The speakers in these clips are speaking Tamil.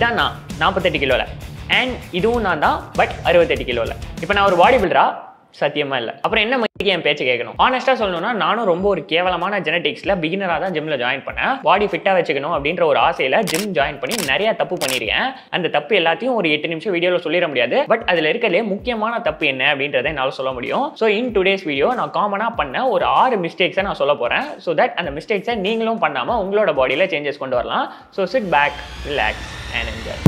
இதான் நான் நாற்பத்தெட்டு கிலோவில் அண்ட் இதுவும் நான் தான் பட் அறுபத்தெட்டு கிலோவில் இப்போ நான் ஒரு பாடி பில்டரா சத்தியமா இல்லை. அப்புறம் என்ன மைக்கு என் பேச்சு கேட்கணும்? ஆனஸ்டா சொல்லணும்னா நானும் ரொம்ப ஒரு கேவலமான ஜெனடிக்ஸில் பிகினரா தான் ஜிம்ல ஜாயின் பண்ணேன். பாடி ஃபிட்டா வச்சுக்கணும் அப்படின்ற ஒரு ஆசையில ஜிம் ஜாயின் பண்ணி நிறைய தப்பு பண்ணிருக்கேன் அந்த தப்பு எல்லாத்தையும் ஒரு எட்டு நிமிஷம் வீடியோல சொல்லிட முடியாது. பட் அதுல இருக்கிறதுலே முக்கியமான தப்பு என்ன அப்படின்றத என்னால சொல்ல முடியும். ஸோ இன் டுடேஸ் வீடியோ நான் காமனா பண்ண ஒரு ஆறு மிஸ்டேக்ஸை நான் சொல்ல போறேன். ஸோ தட் அந்த மிஸ்டேக்ஸை நீங்களும் பண்ணாம உங்களோட பாடியில சேஞ்சஸ் கொண்டு வரலாம். So sit back relax and enjoy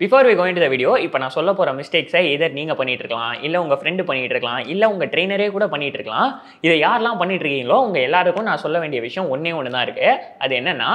before we going to the video இப்போ நான் சொல்ல போகிற மிஸ்டேக்ஸை எதர் நீங்கள் பண்ணிட்டு இருக்கலாம் இல்லை உங்கள் ஃப்ரெண்டு பண்ணிட்டு இருக்கலாம் இல்லை உங்கள் ட்ரெயினரே கூட பண்ணிட்டு இருக்கலாம் இதை யாரெல்லாம் பண்ணிட்டு இருக்கீங்களோ உங்கள் எல்லாருக்கும் நான் சொல்ல வேண்டிய விஷயம் ஒன்றே ஒன்று தான் இருக்குது அது என்னன்னா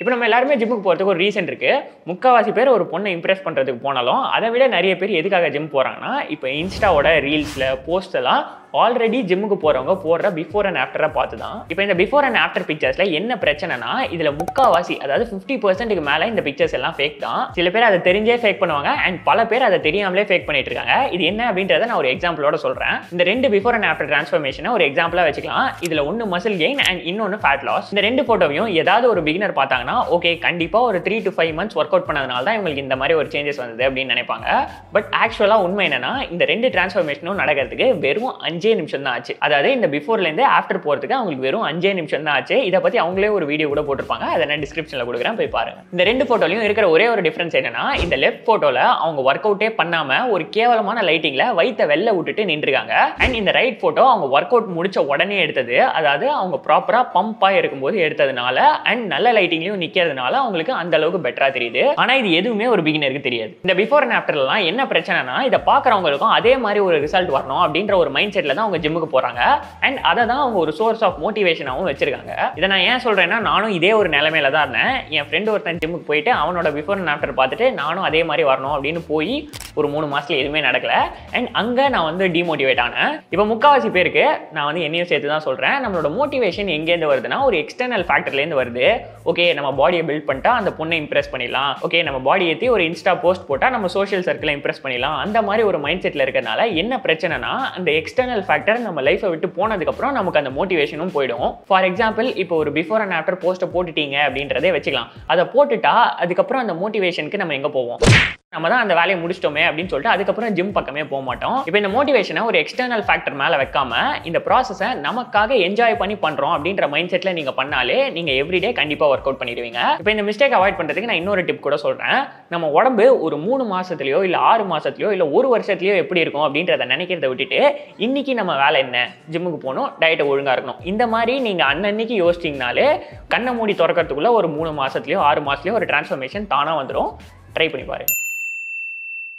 இப்போ நம்ம எல்லாருமே ஜிம்முக்கு போகிறதுக்கு ஒரு ரீசன் இருக்குது முக்கால்வாசி பேர் ஒரு பொண்ணை இம்ப்ரெஸ் பண்ணுறதுக்கு போனாலும் அதை விட நிறைய பேர் எதுக்காக ஜிம் போகிறாங்கன்னா இப்போ இன்ஸ்டாவோட ரீல்ஸில் போஸ்ட் எல்லாம் ஆல்ரெடி ஜிம்முக்கு போகிறவங்க போடுற பிஃபோர் அண்ட் ஆஃப்டரை பார்த்து தான் இப்போ இந்த பிஃபோர் அண்ட் ஆஃப்டர் பிக்சர்ஸில் என்ன பிரச்சனைனா இதில் முக்கால்வாசி அதாவது ஃபிஃப்டி பர்சன்ட்டுக்கு மேலே இந்த பிக்சர்ஸ் எல்லாம் ஃபேக் தான். சில பேர் அதை தெரிஞ்சே ஃபேக் பண்ணுவாங்க அண்ட் பல பேர் அதை தெரியாமலே ஃபேக் பண்ணிட்டு இருக்காங்க. இது என்ன அப்படின்றத நான் ஒரு எக்ஸாம்பிளோட சொல்கிறேன் இந்த ரெண்டு பிஃபோர் அண்ட் ஆஃப்டர் ட்ரான்ஸ்ஃபர்மேஷனை ஒரு எக்ஸாம்பிளாக வச்சுக்கலாம். இதில் ஒன்று மசில் கெயின் அண்ட் இன்னொன்று ஃபேட் லாஸ் இந்த ரெண்டு ஃபோட்டோவையும் ஏதாவது ஒரு பிகினர் பார்த்தாங்கன்னா ஓகே கண்டிப்பாக ஒரு three to five months work out பண்ணதுனால தான் இவங்களுக்கு இந்த மாதிரி ஒரு சேஞ்சஸ் வந்தது அப்படின்னு நினைப்பாங்க. பட் ஆக்சுவலாக உண்மை என்னன்னா இந்த ரெண்டு டிரான்ஸ்ஃபர்மேஷனும் நடக்கிறதுக்கு வெறும் அஞ்சு நிமிஷம் தான் ஆச்சு. அதாவது இந்த பிஃபோர்லேருந்து ஆஃப்டர் போகிறதுக்கு அவங்களுக்கு வெறும் அஞ்சே நிமிஷம் தான் ஆச்சு. இதை பற்றி அவங்களே ஒரு வீடியோ கூட போட்டிருப்பாங்க. அதை நான் டிஸ்கிரிப்ஷனில் கொடுக்குறேன். போய் பாருங்க. இந்த ரெண்டு ஃபோட்டோலையும் இருக்கிற ஒரே ஒரு டிஃப்ரென்ஸ் என்னன்னா இந்த லெஃப்ட் ஃபோட்டோவில் அவங்க ஒர்க் அவுட்டே பண்ணாமல் ஒரு கேவலமான லைட்டிங்கில் வயிற்ற வெளில விட்டுட்டு நின்றுருக்காங்க. அண்ட் இந்த ரைட் ஃபோட்டோ அவங்க ஒர்க் அவுட் முடிச்ச உடனே எடுத்தது அதாவது அவங்க ப்ராப்பராக பம்பாக இருக்கும்போது எடுத்ததுனால அண்ட் நல்ல லைட்டிங்லையும் நிற்கிறதுனால அவங்களுக்கு அந்த அளவுக்கு பெட்டராக தெரியுது. ஆனால் இது எதுவுமே ஒரு பிகினருக்கு தெரியாது. இந்த பிஃபோர் அண்ட் ஆஃப்டர்லாம் என்ன பிரச்சனைனா இதை பார்க்குறவங்களுக்கும் அதே மாதிரி ஒரு ரிசல்ட் வரணும் அப்படின்ற ஒரு மைண்ட் செட்டில் தான் அவங்க ஜிம்முக்கு போகிறாங்க அண்ட் அதை தான் அவங்க ஒரு சோர்ஸ் ஆஃப் மோட்டிவேஷனாகவும் வச்சிருக்காங்க. இதை நான் ஏன் சொல்கிறேன்னா நானும் இதே ஒரு நிலைமையில தான் இருந்தேன். என் ஃப்ரெண்டு ஒருத்தன் ஜிம்முக்கு போயிட்டு அவனோட பிஃபோர் அண்ட் ஆஃப்டர் பார்த்துட்டு நானும் அதே மாதிரி வரணும் அப்படின்னு போய் ஒரு மூணு மாசத்துல எதுவுமே நடக்கல. அண்ட் அங்கே நான் வந்து டிமோட்டிவேட் ஆனேன். இப்போ முக்கால்வாசி பேருக்கு நான் வந்து என்னையும் சேர்த்து தான் சொல்கிறேன் நம்மளோட மோட்டிவேஷன் எங்கேருந்து வருதுன்னா ஒரு எக்ஸ்டர்னல் ஃபேக்டர்லேருந்து வருது. ஓகே நம்ம பாடியை பில்ட் பண்ணிட்டா அந்த பொண்ணை இம்ப்ரெஸ் பண்ணிடலாம். ஓகே நம்ம பாடி ஏற்றி ஒரு இன்ஸ்டா போஸ்ட் போட்டால் நம்ம சோஷியல் சர்க்கிளை இம்ப்ரெஸ் பண்ணிடலாம். அந்த மாதிரி ஒரு மைண்ட் செட்டில் இருக்கிறனால என்ன பிரச்சனைனா அந்த எக்ஸ்டர்னல் ஃபேக்டர் நம்ம லைஃப்பை விட்டு போனதுக்கப்புறம் நமக்கு அந்த மோட்டிவேஷனும் போயிடும். ஃபார் எக்ஸாம்பிள் இப்போ ஒரு பிஃபோர் அண்ட் ஆஃப்டர் போஸ்ட்டை போட்டுட்டீங்க அப்படின்றதே வச்சுக்கலாம். அதை போட்டுட்டா அதுக்கப்புறம் அந்த மோட்டிவேஷனுக்கு நம்ம எங்கே போவோம்? நம்ம தான் அந்த வேலையை முடிச்சிட்டோமே அப்படின்னு சொல்லிட்டு அதுக்கப்புறம் ஜிம் பக்கமே போக மாட்டோம். இப்போ இந்த மோட்டிவேஷனை ஒரு எக்ஸ்டர்னல் ஃபேக்டர் மேலே வைக்காம இந்த ப்ராசஸை நமக்காக என்ஜாய் பண்ணி பண்ணுறோம் அப்படின்ற மைண்ட் செட்டில் நீங்கள் பண்ணாலே நீங்கள் எவ்ரிடே கண்டிப்பாக ஒர்க் அவுட் பண்ணிடுவீங்க. இப்போ இந்த மிஸ்டேக் அவாய்ட் பண்ணுறதுக்கு நான் இன்னொரு டிப் கூட சொல்கிறேன் நம்ம உடம்பு ஒரு மூணு மாசத்துலயோ இல்லை ஆறு மாசத்துலயோ இல்லை ஒரு வருஷத்துலயோ எப்படி இருக்கும் அப்படின்றத நினைக்கிறத விட்டுட்டு இன்னைக்கு நம்ம வேலை என்ன? ஜிம்முக்கு போகணும் டயட்டை ஒழுங்காக இருக்கணும். இந்த மாதிரி நீங்கள் அன்னன்னைக்கு யோசிச்சிங்கனாலே கண்ணை மூடி திறக்கிறதுக்குள்ள ஒரு மூணு மாசத்துலயோ ஆறு மாசத்துலயோ ஒரு டிரான்ஸ்ஃபர்மேஷன் தானாக வந்துடும் ட்ரை பண்ணி பாருங்க.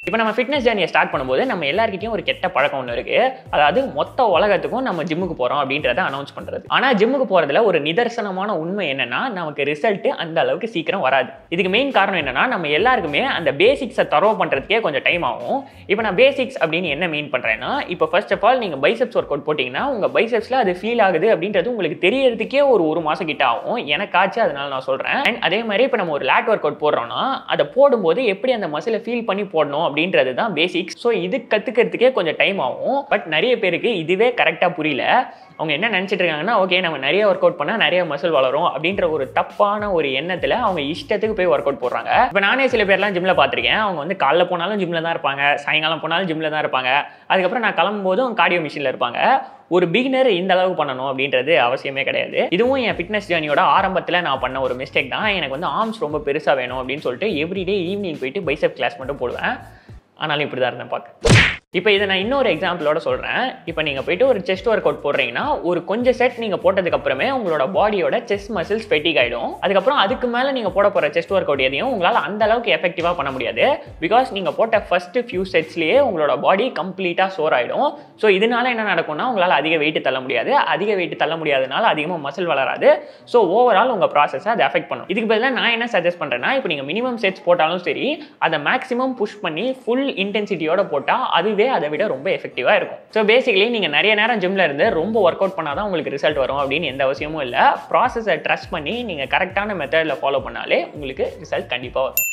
இப்போ நம்ம ஃபிட்னஸ் ஜேர்னியை ஸ்டார்ட் பண்ணும்போது நம்ம எல்லாருக்கிட்டையும் ஒரு கெட்ட பழக்கம் ஒன்று இருக்குது அதாவது மொத்த உலகத்துக்கும் நம்ம ஜிம்முக்கு போகிறோம் அப்படின்றத அனௌன்ஸ் பண்ணுறது ஆனால் ஜிம்முக்கு போகிறதுல ஒரு நிதர்சனமான உண்மை என்னென்னா நமக்கு ரிசல்ட்டு அந்த அளவுக்கு சீக்கிரம் வராது. இதுக்கு மெயின் காரணம் என்னென்னா நம்ம எல்லாருக்குமே அந்த பேசிக்ஸை தரவு பண்ணுறதுக்கே கொஞ்சம் டைம் ஆகும். இப்போ நான் பேசிக்ஸ் அப்படின்னு என்ன மீன் பண்ணுறேன்னா இப்போ ஃபர்ஸ்ட் ஆஃப் ஆல் நீங்கள் பைசப்ஸ் ஒர்க் அவுட் போட்டிங்கன்னா உங்கள் பைசப்ஸில் அது ஃபீல் ஆகுது அப்படின்றது உங்களுக்கு தெரியறதுக்கே ஒரு ஒரு மாதம் கிட்ட ஆகும். எனக்காச்சு அதனால நான் சொல்கிறேன் அண்ட் அதே மாதிரி இப்போ நம்ம ஒரு லேட் ஒர்க் அவுட் போடுறோம்னா அதை போடும்போது எப்படி அந்த மசிலை ஃபீல் பண்ணி போடணும் அப்படின்றது தான் பேசிக்ஸ் ஸோ இது கற்றுக்கிறதுக்கே கொஞ்சம் டைம் ஆகும். பட் நிறைய பேருக்கு இதுவே கரெக்டாக புரியல. அவங்க என்ன நினச்சிட்டு இருக்காங்கன்னா ஓகே நம்ம நிறைய ஒர்க் அவுட் பண்ணால் நிறைய மசில் வளரும் அப்படின்ற ஒரு தப்பான ஒரு எண்ணத்தில் அவங்க இஷ்டத்துக்கு போய் ஒர்க் அவுட் போடுறாங்க. இப்போ நானே சில பேர்லாம் ஜிம்மில் பார்த்துருக்கேன். அவங்க வந்து காலைல போனாலும் ஜிம்மில் தான் இருப்பாங்க. சாயங்காலம் போனாலும் ஜிம்மில் தான் இருப்பாங்க. அதுக்கப்புறம் நான் கிளம்பும்போதும் கார்டியோ மிஷினில் இருப்பாங்க. ஒரு பிகினர் இந்த அளவுக்கு பண்ணணும் அப்படின்றது அவசியமே கிடையாது. இதுவும் என் ஃபிட்னஸ் ஜேர்னியோட ஆரம்பத்தில் நான் பண்ண ஒரு மிஸ்டேக் தான். எனக்கு வந்து ஆர்ம்ஸ் ரொம்ப பெருசாக வேணும் அப்படின்னு சொல்லிட்டு எவ்ரிடே ஈவினிங் போயிட்டு பைசப் கிளாஸ் மட்டும் போடுவேன். ஆனாலும் இப்படி தான் இருந்தேன் பார்க்க இப்போ இதை நான் இன்னொரு எக்ஸாம்பிளோட சொல்கிறேன் இப்போ நீங்கள் போயிட்டு ஒரு செஸ்ட் ஒர்க் அவுட் போடுறீங்கன்னா ஒரு கொஞ்சம் செட் நீங்கள் போட்டதுக்கப்புறமே உங்களோட பாடியோட செஸ்ட் மசில்ஸ் ஃபெட்டிக் ஆகிடும் அதுக்கப்புறம் அதுக்கு மேலே நீங்கள் போட போகிற செஸ்ட் ஒர்க் அவுட் எதையும் உங்களால் அந்த அளவுக்கு எஃபெக்டிவாக பண்ண முடியாது. பிகாஸ் நீங்கள் போட்ட ஃபர்ஸ்ட் ஃபியூ செட்ஸ்லேயே உங்களோட பாடி கம்ப்ளீட்டாக சோர் ஆகிடும் ஸோ இதனால என்ன நடக்கும்னா உங்களால் அதிக வெயிட் தள்ள முடியாது. அதிக வெயிட் தள்ள முடியாதனால அதிகமாக மசில் வளராது. ஸோ ஓவரால் உங்கள் ப்ராசஸை அதை அஃபெக்ட் பண்ணும். இதுக்கு பதிலாக நான் என்ன சஜஸ்ட் பண்ணுறேன்னா இப்போ நீங்கள் மினிமம் செட்ஸ் போட்டாலும் சரி அதை மேக்ஸிமம் புஷ் பண்ணி ஃபுல் இன்டென்சிட்டியோட போட்டால் அதுவே அதை விட ரொம்ப எஃபெக்டிவாக இருக்கும். ஸோ பேசிக்கலி நீங்கள் நிறைய நேரம் ஜிம்ல இருந்து ரொம்ப ஒர்க் அவுட் பண்ணால் தான் உங்களுக்கு ரிசல்ட் வரும் அப்படின்னு எந்த அவசியமும் இல்லை. ப்ராசஸை ட்ரஸ்ட் பண்ணி நீங்கள் கரெக்டான மெத்தடில் ஃபாலோ பண்ணாலே உங்களுக்கு ரிசல்ட் கண்டிப்பாக வரும்.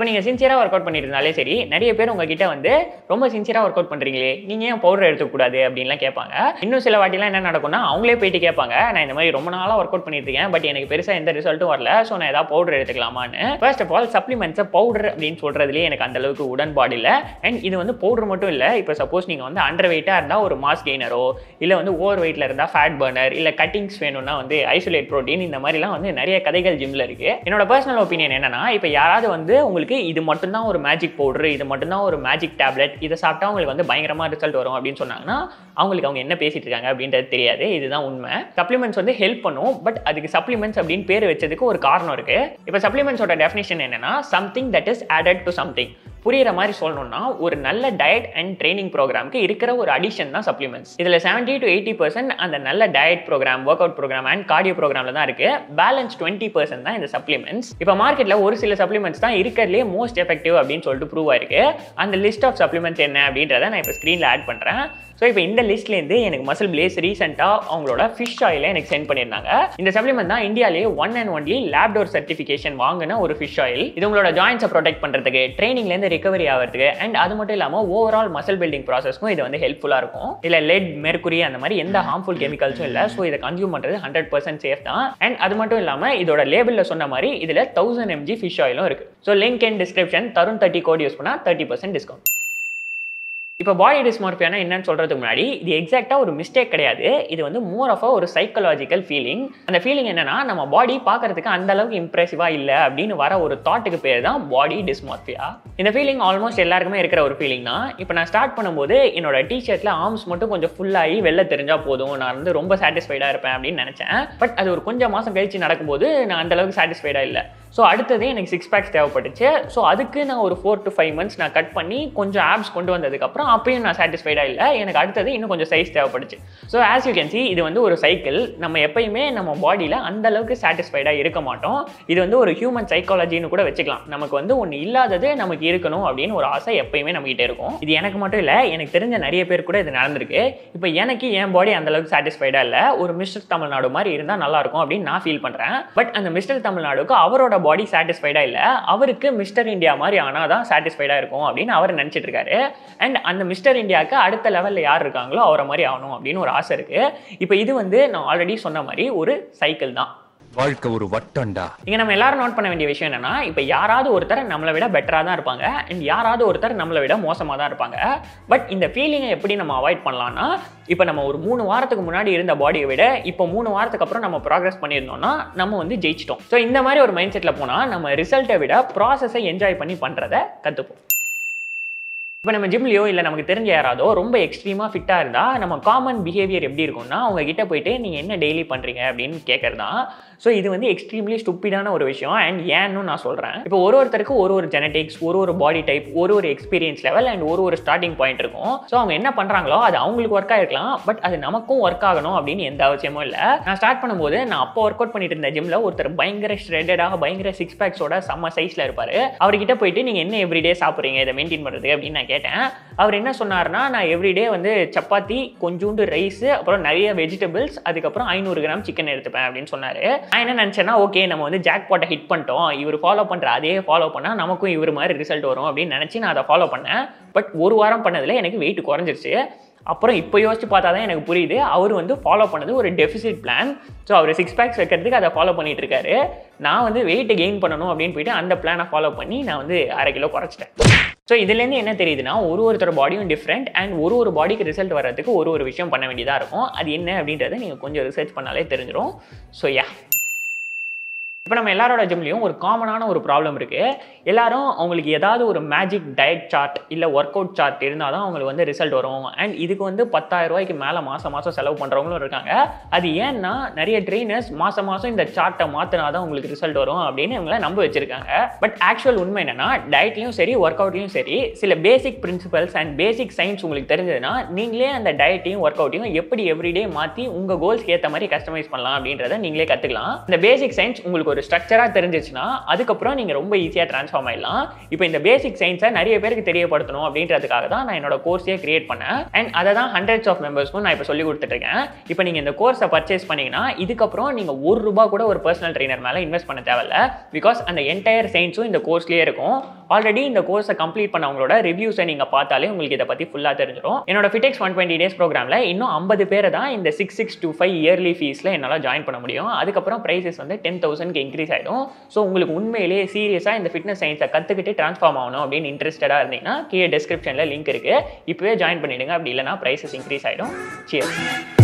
இப்போ நீங்கள் சின்சியராக ஒர்க் அவுட் பண்ணிட்டு இருந்தாலே சரி நிறைய பேர் உங்ககிட்ட வந்து ரொம்ப சின்சியராக ஒர்க் அவுட் பண்ணுறீங்களே நீங்கள் ஏன் பவுடர் எடுத்துக்கூடாது அப்படின்லாம் கேட்பாங்க. இன்னும் சில வாட்டிலாம் என்ன நடக்கும்னா அவங்களே போயிட்டு கேட்பாங்க நான் இந்த மாதிரி ரொம்ப நாளாக ஒர்க் அவுட் பண்ணிட்டு இருக்கேன் பட் எனக்கு பெருசாக எந்த ரிசல்ட்டும் வரல ஸோ நான் ஏதாவது பவுடர் எடுத்துக்கலாமான்னு. ஃபர்ஸ்ட் ஆஃப் ஆல் சப்ளிமெண்ட்ஸை பவுடர் அப்படின்னு சொல்கிறதுலேயே எனக்கு அந்தளவுக்கு உடன்பாடு இல்லை. அண்ட் இது வந்து பவுடர் மட்டும் இல்லை இப்போ சப்போஸ் நீங்கள் வந்து அண்டர் வெயிட்டாக இருந்தால் ஒரு மாஸ் கெய்னரோ இல்லை வந்து ஓவர் வெயிட்டில் இருந்தால் ஃபேட் பர்னர் இல்லை கட்டிங்ஸ் வேணும்னா வந்து ஐசோலேட் ப்ரோட்டீன் இந்த மாதிரிலாம் வந்து நிறைய கதைகள் ஜிம்மில் இருக்குது என்னோட பர்சனல் ஒப்பீனியன் என்னன்னா இப்போ யாராவது வந்து உங்களுக்கு இது மட்டும்தான் ஒரு மேஜிக் பவுடர் இது மட்டும்தான் ஒரு மேஜிக் டேப்லெட் இதை சாப்பிட்டா அவங்களுக்கு வந்து பயங்கரமாக ரிசல்ட் வரும் அப்படின்னு சொன்னாங்கன்னா அவங்களுக்கு அவங்க என்ன பேசிட்டு இருக்காங்க அப்படின்றது தெரியாது. இதுதான் உண்மை. சப்ளிமெண்ட்ஸ் வந்து ஹெல்ப் பண்ணும். பட் அதுக்கு சப்ளிமெண்ட்ஸ் அப்படின்னு பேர் வச்சதுக்கு ஒரு காரணம் இருக்கு. இப்போ சப்ளிமெண்ட்ஸோட டெஃபினேஷன் என்னன்னா something that is added to something புரியிற மாதிரி சொல்லணும்னா ஒரு நல்ல டயட் அண்ட் ட்ரைனிங் ப்ரோக்ராம்க்கு இருக்கிற ஒரு அடிஷன் தான் சப்ளிமெண்ட்ஸ் இதில் செவன்ட்டி டு எயிட்டி பர்சன்ட் அந்த நல்ல diet programme work out programme and cardio ப்ரோக்ராமில் தான் இருக்கு. பேலன்ஸ் டுவெண்ட்டி பர்சன்ட் தான் இந்த சப்ளிமெண்ட்ஸ் இப்போ மார்க்கெட்டில் ஒரு சில சப்ளிமெண்ட்ஸ் தான் இருக்கிறதுலே மோஸ்ட் எஃபெக்டிவ் அப்படின்னு சொல்லிட்டு ப்ரூவ் ஆயிருக்கு. அந்த லிஸ்ட் ஆஃப் சப்ளிமெண்ட்ஸ் என்ன அப்படின்றத நான் இப்போ ஸ்க்ரீனில் ஆட் பண்ணுறேன் ஸோ இப்போ இந்த லிஸ்ட்லேருந்து எனக்கு மசில் பிளேஸ் ரீசெண்டாக அவங்களோட ஃபிஷ் ஆயிலை எனக்கு சென்ட் பண்ணியிருந்தாங்க. இந்த சப்ளிமெண்ட் தான் இந்தியாவிலே one and only Labdoor certification வாங்கின ஒரு ஃபிஷ் ஆயில் இது உங்களோட ஜாயின்ஸை ப்ரொடெக்ட் பண்ணுறதுக்கு ட்ரைனிங்லேருந்து ரிகவரி ஆகிறதுக்கு. அண்ட் அது மட்டும் இல்லாமல் ஓவரால் மசில் பில்டிங் ப்ராசஸ்க்கும் இது வந்து ஹெல்ப்ஃபுல்லாக இருக்கும். இல்லை லெட் மெர்குரி அந்த மாதிரி எந்த ஹார்ம்ஃபுல் கெமிக்கல்ஸும் இல்லை. ஸோ இதை கன்சியூம் பண்ணுறது ஹண்ட்ரட் பர்சன்ட் சேஃப் தான். அண்ட் அது மட்டும் இல்லாமல் இதோட லேபிளில் சொன்ன மாதிரி இதில் தௌசண்ட் எம்ஜி ஃபிஷ் ஆயிலும் இருக்குது so link and description Tarun thirty code use பண்ணால் தேர்ட்டி பர்சன்ட் டிஸ்கவுண்ட் இப்போ பாடி டிஸ்மார்பியானா என்னன்னு சொல்கிறதுக்கு முன்னாடி இது எக்ஸாக்டாக ஒரு மிஸ்டேக் கிடையாது. இது வந்து மோர் ஆஃப் ஒரு சைக்கலாஜிக்கல் ஃபீலிங் அந்த ஃபீலிங் என்னன்னா நம்ம பாடி பார்க்கறதுக்கு அந்த அளவுக்கு இம்ப்ரெசிவாக இல்லை அப்படின்னு வர ஒரு தாட்டுக்கு பேர் தான் பாடி டிஸ்மார்பியா இந்த ஃபீலிங் ஆல்மோஸ்ட் எல்லாருக்குமே இருக்கிற ஒரு ஃபீலிங் தான். இப்போ நான் ஸ்டார்ட் பண்ணும்போது என்னோட டிஷர்ட்டில் ஆர்ம்ஸ் மட்டும் கொஞ்சம் ஃபுல்லாகி வெளில தெரிஞ்சால் போதும். நான் வந்து ரொம்ப சாட்டிஸ்ஃபைடாக இருப்பேன் அப்படின்னு நினச்சேன். பட் அது ஒரு கொஞ்சம் மாதம் கழிச்சு நடக்கும்போது நான் அந்த அளவுக்கு சாட்டிஸ்ஃபைடாக இல்லை. ஸோ அடுத்தது எனக்கு சிக்ஸ் பேக்ஸ் தேவைப்பட்டுச்சு. ஸோ அதுக்கு நான் ஒரு ஃபோர் டு ஃபைவ் மந்த்ஸ் நான் கட் பண்ணி கொஞ்சம் ஆப்ஸ் கொண்டு வந்ததுக்கப்புறம் அப்பயும் நான் சாட்டிஸ்ஃபைடாக இல்லை. எனக்கு அடுத்தது இன்னும் கொஞ்சம் சைஸ் தேவைப்பட்டுச்சு. So as you can see இது வந்து ஒரு சைக்கிள் நம்ம எப்பயுமே நம்ம பாடியில் அந்த அளவுக்கு சாட்டிஸ்ஃபைடாக இருக்க மாட்டோம். இது வந்து ஒரு ஹியூமன் சைக்காலஜின்னு கூட வச்சுக்கலாம். நமக்கு வந்து ஒன்று இல்லாதது நமக்கு இருக்கணும் அப்படின்னு ஒரு ஆசை எப்பயுமே நம்மகிட்ட இருக்கும். இது எனக்கு மட்டும் இல்லை எனக்கு தெரிஞ்ச நிறைய பேர் கூட இது நடந்திருக்கு. இப்போ எனக்கு என் பாடி அந்தளவுக்கு சாட்டிஸ்ஃபைடாக இல்லை. ஒரு மிஸ்டர் தமிழ்நாடு மாதிரி இருந்தால் நல்லாயிருக்கும் அப்படின்னு நான் ஃபீல் பண்ணுறேன் பட் அந்த மிஸ்டர் தமிழ்நாடுக்கு அவரோட பாடி சாட்டிஸ்ஃபைடாக இல்லை அவருக்கு மிஸ்டர் இந்தியா மாதிரி ஆனால் தான் சாட்டிஸ்ஃபைடாக இருக்கும் அப்படின்னு அவர் நினச்சிட்டு இருக்காரு அண்ட் அந்த மிஸ்டர் இந்தியாவுக்கு அடுத்த லெவலில் யார் இருக்காங்களோ அவரை மாதிரி ஆகணும் அப்படின்னு ஒரு ஆசை இருக்குது இப்போ இது வந்து நான் ஆல்ரெடி சொன்ன மாதிரி ஒரு சைக்கிள் தான். வாழ்க்கை ஒரு வட்டம்டா இங்க நம்ம எல்லாரும் நோட் பண்ண வேண்டிய விஷயம் என்னன்னா இப்போ யாராவது ஒருத்தர் நம்மளை விட பெட்டராக தான் இருப்பாங்க அண்ட் யாராவது ஒருத்தர் நம்மளை விட மோசமாக தான் இருப்பாங்க. பட் இந்த ஃபீலிங்கை எப்படி நம்ம அவாய்ட் பண்ணலாம்னா இப்போ நம்ம ஒரு மூணு வாரத்துக்கு முன்னாடி இருந்த பாடியை விட இப்போ மூணு வாரத்துக்கு அப்புறம் நம்ம ப்ராக்ரஸ் பண்ணியிருந்தோம்னா நம்ம வந்து ஜெயிச்சிட்டோம். ஸோ இந்த மாதிரி ஒரு மைண்ட் செட்டில் போனால் நம்ம ரிசல்ட்டை விட ப்ராசஸை என்ஜாய் பண்ணி பண்ணுறதை கற்றுப்போம் இப்போ நம்ம ஜிம்லையோ இல்லை நமக்கு தெரிஞ்ச யாராவதோ ரொம்ப எக்ஸ்ட்ரீமாக ஃபிட்டாக இருந்தால் நம்ம காமன் பிஹேவியர் எப்படி இருக்கும்னா அவங்க கிட்ட போயிட்டு நீங்கள் என்ன டெய்லி பண்ணுறீங்க அப்படின்னு கேட்குறது தான் ஸோ இது வந்து எக்ஸ்ட்ரீம்லி ஸ்டூப்பிடான ஒரு விஷயம். அண்ட் ஏன்னு நான் சொல்கிறேன் இப்போ ஒரு ஒருத்தருக்கு ஒரு ஒரு ஜெனட்டிக்ஸ் ஒரு ஒரு பாடி டைப் ஒரு ஒரு எக்ஸ்பீரியன்ஸ் லெவல் அண்ட் ஒரு ஒரு ஸ்டார்டிங் பாயிண்ட் இருக்கும். ஸோ அவங்க என்ன பண்ணுறாங்களோ அது அவங்களுக்கு ஒர்க் ஆகிருக்கலாம் பட் அது நமக்கும் ஒர்க் ஆகணும் அப்படின்னு எந்த அவசியமும் இல்லை. நான் ஸ்டார்ட் பண்ணும்போது நான் அப்போ ஒர்க் அவுட் பண்ணிட்டு இருந்த ஜிம்மில் ஒருத்தர் பயங்கர ஷ்ரெட்டடாக பயங்கர சிக்ஸ் பேக்ஸோட செம்ம சைஸில் இருப்பார். அவர்கிட்ட போயிட்டு நீங்கள் என்ன எவ்ரிடே சாப்பிட்றீங்க? இதை மெயின்டைன் பண்ணுறது அப்படின்னு நான் கேட்டேன். அவர் என்ன சொன்னார்னா நான் எவ்ரிடே வந்து சப்பாத்தி கொஞ்சோண்டு ரைஸு அப்புறம் நிறைய வெஜிடபிள்ஸ் அதுக்கப்புறம் ஐநூறு கிராம் சிக்கன் எடுத்துப்பேன் அப்படின்னு சொன்னார். நான் என்ன நினச்சேன்னா ஓகே நம்ம வந்து ஜாக் பாட்டை ஹிட் பண்ணிட்டோம். இவர் ஃபாலோ பண்ணுற அதே ஃபாலோ பண்ணால் நமக்கும் இவர் மாதிரி ரிசல்ட் வரும் அப்படின்னு நினச்சி நான் அதை ஃபாலோ பண்ணேன். பட் ஒரு வாரம் பண்ணதில் எனக்கு வெயிட் குறைஞ்சிருச்சு. அப்புறம் இப்போ யோசிச்சு பார்த்தா தான் எனக்கு புரியுது. அவர் வந்து ஃபாலோ பண்ணது ஒரு டெஃபிசிட் பிளான் ஸோ அவர் சிக்ஸ் பேக்ஸ் வைக்கிறதுக்கு அதை ஃபாலோ பண்ணிட்டு இருக்காரு. நான் வந்து வெயிட்டை கெயின் பண்ணணும் அப்படின்னு போயிட்டு அந்த பிளானை ஃபாலோ பண்ணி நான் வந்து அரை கிலோ குறைச்சிட்டேன். ஸோ இதுலேருந்து என்ன தெரியுதுன்னா ஒரு ஒருத்தர் பாடியும் டிஃப்ரெண்ட் அண்ட் ஒரு ஒரு பாடிக்கு ரிசல்ட் வர்றதுக்கு ஒரு ஒரு விஷயம் பண்ண வேண்டியதாக இருக்கும். அது என்ன அப்படின்றத நீங்கள் கொஞ்சம் ரிசர்ச் பண்ணாலே தெரிஞ்சிடும் ஸோ யா இப்போ நம்ம எல்லாரோட ஜிம்லையும் ஒரு காமனான ஒரு ப்ராப்ளம் இருக்குது எல்லாரும் அவங்களுக்கு ஏதாவது ஒரு மேஜிக் டயட் சார்ட் இல்லை ஒர்க் அவுட் சார்ட் இருந்தால் தான் அவங்களுக்கு வந்து ரிசல்ட் வரும். அண்ட் இதுக்கு வந்து பத்தாயிரம் ரூபாய்க்கு மேலே மாதம் மாதம் செலவு பண்ணுறவங்களும் இருக்காங்க. அது ஏன்னா நிறைய ட்ரெயினர்ஸ் மாதம் மாதம் இந்த சார்ட்டை மாற்றினா தான் உங்களுக்கு ரிசல்ட் வரும் அப்படின்னு இவங்களை நம்ப வச்சிருக்காங்க. பட் ஆக்சுவல் உண்மை என்னன்னா டயட்லையும் சரி ஒர்க் அவுட்லையும் சரி சில basic principles and basic science உங்களுக்கு தெரிஞ்சதுன்னா நீங்களே அந்த டயட்டையும் ஒர்க் அவுட்டையும் எப்படி எவ்ரிடே மாற்றி உங்கள் கோல்ஸ்க்கு ஏற்ற மாதிரி கஸ்டமைஸ் பண்ணலாம் அப்படின்றத நீங்களே கற்றுக்கலாம் இந்த பேசிக் சயின்ஸ் உங்களுக்கு ஒரு ஸ்ட்ரக்சராக தெரிஞ்சிச்சுன்னா அதுக்கப்புறம் நீங்கள் ரொம்ப ஈஸியாக ட்ரான்ஸ்ஃபார்ம் ஆயிடலாம். இப்போ இந்த பேசிக் சயின்ஸை நிறைய பேருக்கு தெரியப்படுத்தணும் அப்படின்றதுக்காக தான் நான் என்னோட கோர்ஸே கிரியேட் பண்ணேன். அண்ட் அதை தான் ஹண்ட்ரட்ஸ் ஆஃப் மெம்பர்ஸ்க்கும் நான் இப்போ சொல்லி கொடுத்துட்ருக்கேன். இப்போ நீங்கள் இந்த கோர்ஸை பர்ச்சேஸ் பண்ணீங்கன்னா இதுக்கப்புறம் நீங்கள் ஒரு ரூபா கூட ஒரு பர்சனல் ட்ரைனர் மேலே இன்வெஸ்ட் பண்ண தேவையில்ல. பிகாஸ் அந்த என்டையர் சயின்ஸும் இந்த கோர்ஸ்லேயே இருக்கும். ஆல்ரெடி இந்த கோர்ஸை கம்ப்ளீட் பண்ணவங்களோட ரிவ்யூஸை நீங்கள் பார்த்தாலே உங்களுக்கு இதை பற்றி ஃபுல்லாக தெரிஞ்சிடும் என்னோட ஃபிடெக்ஸ் ஒன் டுவெண்ட்டி டேஸ் ப்ரோக்ராமில் இன்னும் ஐம்பது பேரை தான் இந்த six six to five yearly ஃபீஸில் என்னால் ஜாயின் பண்ண முடியும். அதுக்கப்புறம் ப்ரைஸஸ் வந்து டென் தௌசண்ட்க்கு இன்க்ரீஸ் ஆகிடும் ஸோ உங்களுக்கு உண்மையிலேயே சீரியஸாக இந்த ஃபிட்னஸ் சயின்ஸை கற்றுக்கிட்டு ட்ரான்ஸ்ஃபார்ம் ஆகணும் அப்படின்னு இன்ட்ரெஸ்டடாக இருந்தீங்கன்னா கீழே டிஸ்கிரிப்ஷனில் லிங்க் இருக்குது இப்போவே ஜாயின் பண்ணிவிடுங்க அப்படி இல்லைனா ப்ரைஸஸ் இன்க்ரீஸ் ஆகிடும் சியர்